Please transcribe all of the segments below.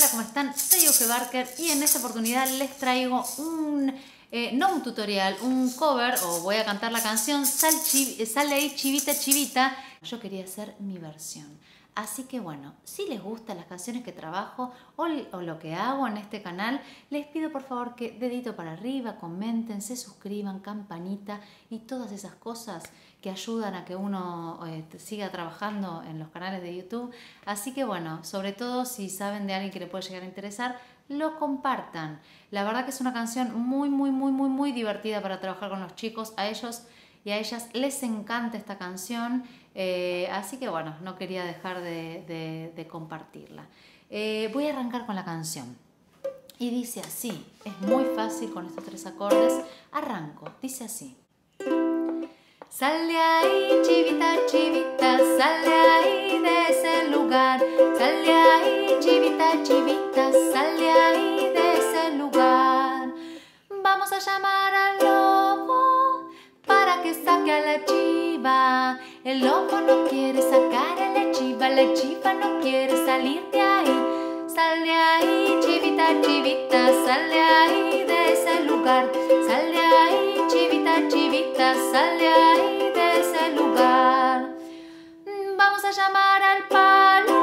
Hola, ¿cómo están? Soy Euge Barker y en esta oportunidad les traigo un, eh, no un tutorial, un cover, o voy a cantar la canción Sal Sale ahí chivita chivita. Yo quería hacer mi versión. Así que bueno, si les gustan las canciones que trabajo o, lo que hago en este canal, les pido por favor que dedito para arriba, comenten, se suscriban, campanita y todas esas cosas que ayudan a que uno este, siga trabajando en los canales de YouTube. Así que bueno, sobre todo si saben de alguien que le puede llegar a interesar, lo compartan. La verdad que es una canción muy, muy, muy, muy, muy divertida para trabajar con los chicos. A ellos y a ellas les encanta esta canción, eh, así que bueno, no quería dejar de, compartirla. Eh, voy a arrancar con la canción. Y dice así, es muy fácil con estos tres acordes. Arranco, dice así. Sale ahí, chivita, chivita, sale ahí de ese lugar. Sale ahí, chivita, chivita, sale ahí de ese lugar. Vamos a llamar El lobo no quiere sacar a la chiva, la chiva no quiere salir de ahí. Sale ahí, chivita, chivita, sale ahí de ese lugar. Sale ahí, chivita, chivita, sale ahí de ese lugar. Vamos a llamar al palo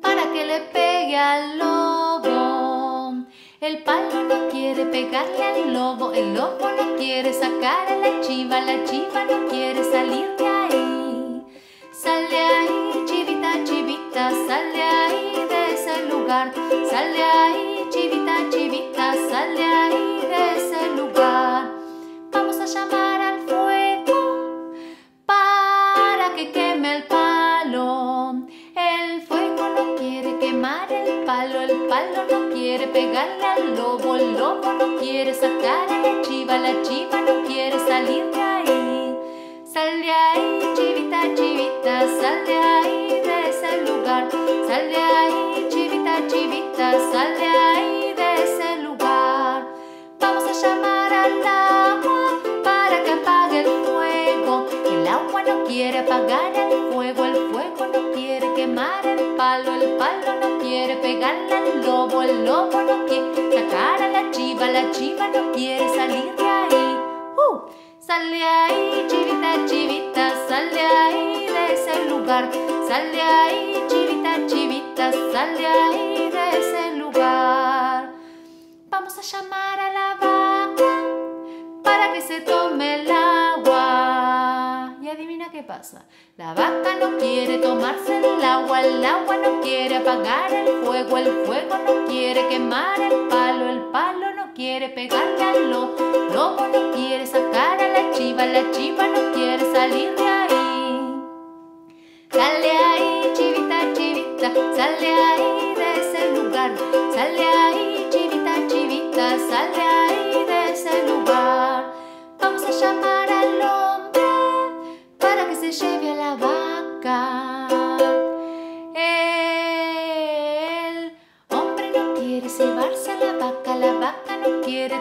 para que le pegue al lobo. El palo no quiere pegarle al lobo, el lobo no quiere sacar a la chiva, la chiva no quiere salir chivita, sale ahí de ese lugar. Sale ahí, chivita, chivita, sale ahí de ese lugar. Vamos a llamar al fuego para que queme el palo. El fuego no quiere quemar el palo, el palo no quiere pegarle al lobo, el lobo no quiere sacar a la chiva, la chiva no quiere salir de ahí. Sal de ahí, chivita, chivita, sal de ahí de ese chivita, sal de ahí de ese lugar. Vamos a llamar al agua para que apague el fuego. El agua no quiere apagar el fuego, el fuego no quiere quemar el palo, el palo no quiere pegarle al lobo, el lobo no quiere sacar a la chiva, la chiva no quiere salir de ahí. ¡Uh! Sale ahí, chivita, chivita, sale ahí de ese lugar. Sale ahí, chivita, chivita, sale ahí de ese lugar. Vamos a llamar a la vaca para que se tome el agua. Y adivina qué pasa. La vaca no quiere tomarse el agua, el agua no quiere apagar el fuego, el fuego no quiere quemar el palo, el palo no quiere pegarle al lobo, lobo no quiere sacar a la chiva, la chiva no quiere salir de ahí. Chivita, sale ahí de ese lugar, sale ahí, chivita, chivita, sale ahí de ese lugar. Vamos a llamar al hombre para que se lleve a la vaca.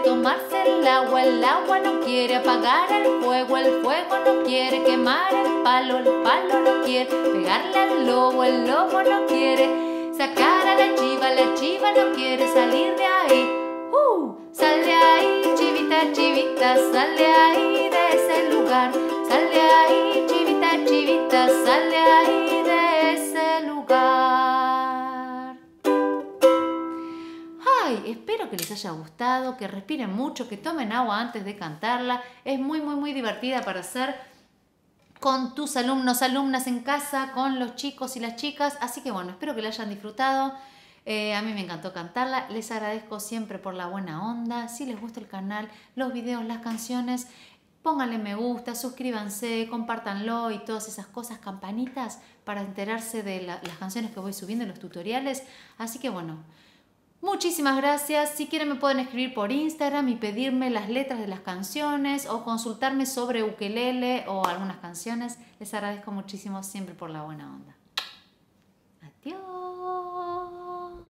Tomarse el agua, el agua no quiere apagar el fuego, el fuego no quiere quemar el palo, el palo no quiere pegarle al lobo, el lobo no quiere sacar a la chiva, la chiva no quiere salir de ahí. ¡Uh! Sale ahí, chivita, chivita, sale ahí de ese lugar. Sale ahí, chivita, chivita, sale ahí Espero que les haya gustado, que respiren mucho, que tomen agua antes de cantarla. Es muy, muy, muy divertida para hacer con tus alumnos, alumnas en casa, con los chicos y las chicas. Así que bueno, espero que la hayan disfrutado. Eh, a mí me encantó cantarla. Les agradezco siempre por la buena onda. Si les gusta el canal, los videos, las canciones, pónganle me gusta, suscríbanse, compártanlo y todas esas cosas, campanitas para enterarse de las canciones que voy subiendo, los tutoriales. Así que bueno, muchísimas gracias. Si quieren me pueden escribir por Instagram y pedirme las letras de las canciones o consultarme sobre ukelele o algunas canciones. Les agradezco muchísimo siempre por la buena onda. Adiós.